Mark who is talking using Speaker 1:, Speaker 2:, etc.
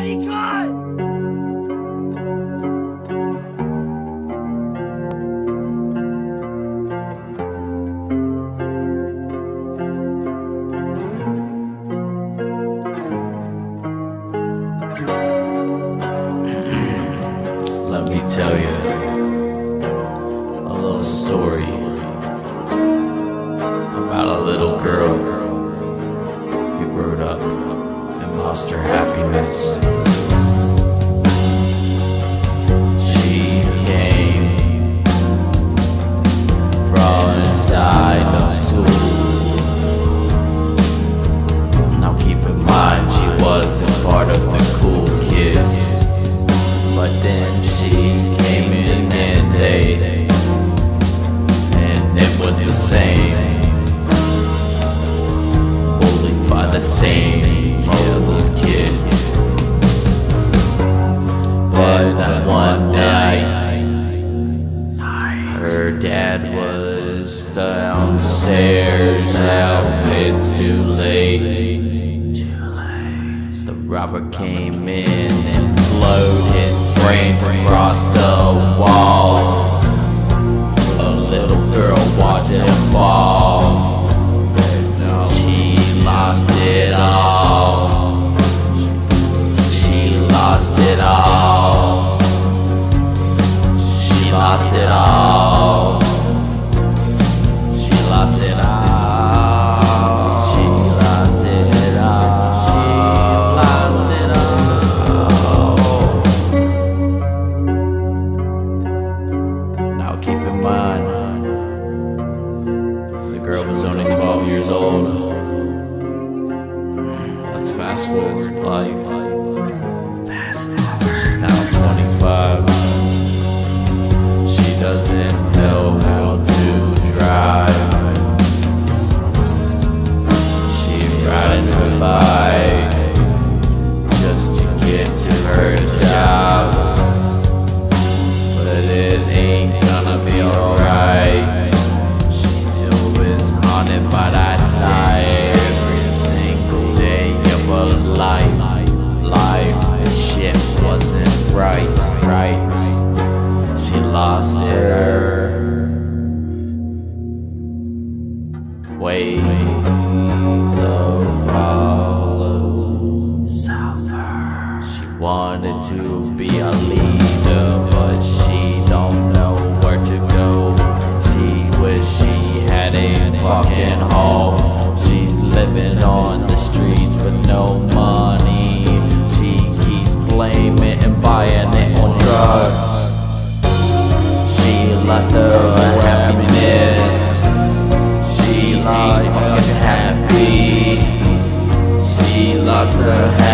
Speaker 1: Let me tell you a little story about a little girl who grew up lost her happiness. She came from inside of school. Now keep in mind she wasn't part of the cool kids. But then she came in and they And it was the same downstairs Now it's too late the robber came in and blowed his brains across the walls. The girl was only 12 years old. Let's fast forward life. Haunted by that night. Every single day of her life. Life, shit wasn't right, right. She lost her ways of follow. Suffer. She wanted to be a leader, but she no money. She keeps blaming and buying it on drugs. She lost her happiness. She ain't fucking happy. She lost her happiness.